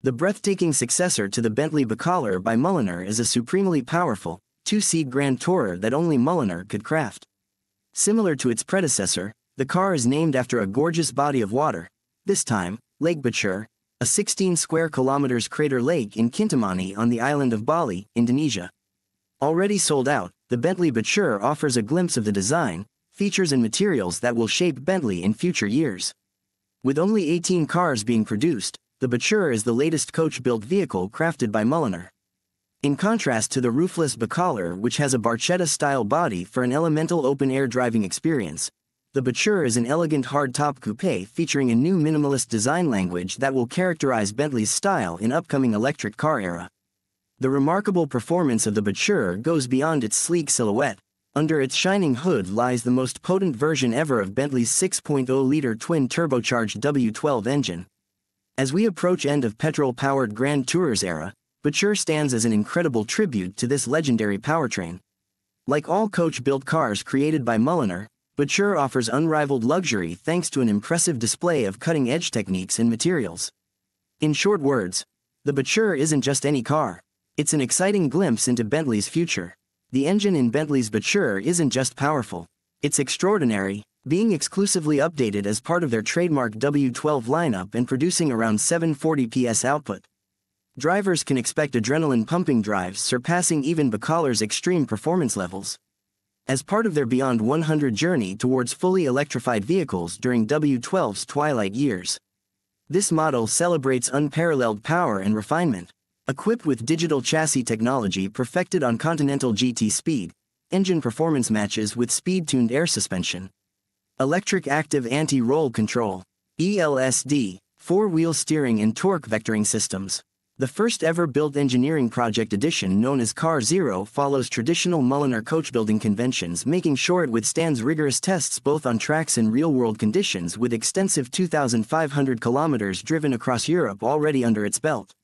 The breathtaking successor to the Bentley Bacalar by Mulliner is a supremely powerful, two-seat Grand Tourer that only Mulliner could craft. Similar to its predecessor, the car is named after a gorgeous body of water, this time, Lake Batur, a 16 square kilometers crater lake in Kintamani on the island of Bali, Indonesia. Already sold out, the Bentley Batur offers a glimpse of the design, features and materials that will shape Bentley in future years. With only 18 cars being produced, the Batur is the latest coach-built vehicle crafted by Mulliner. In contrast to the roofless Bacalar which has a Barchetta-style body for an elemental open-air driving experience, the Batur is an elegant hard-top coupe featuring a new minimalist design language that will characterize Bentley's style in upcoming electric car era. The remarkable performance of the Batur goes beyond its sleek silhouette. Under its shining hood lies the most potent version ever of Bentley's 6.0-liter twin-turbocharged W12 engine. As we approach end of petrol-powered Grand Tourers era, Batur stands as an incredible tribute to this legendary powertrain. Like all coach-built cars created by Mulliner, Batur offers unrivaled luxury thanks to an impressive display of cutting-edge techniques and materials. In short words, the Batur isn't just any car. It's an exciting glimpse into Bentley's future. The engine in Bentley's Batur isn't just powerful. It's extraordinary, being exclusively updated as part of their trademark W12 lineup and producing around 740 PS output. Drivers can expect adrenaline-pumping drives surpassing even Bacalar's extreme performance levels as part of their Beyond 100 journey towards fully electrified vehicles during W12's twilight years. This model celebrates unparalleled power and refinement. Equipped with digital chassis technology perfected on Continental GT Speed, engine performance matches with speed-tuned air suspension. Electric Active Anti-Roll Control, ELSD, four-wheel steering and torque vectoring systems. The first ever built engineering project edition known as Car Zero follows traditional Mulliner coach building conventions making sure it withstands rigorous tests both on tracks and real-world conditions with extensive 2,500 kilometers driven across Europe already under its belt.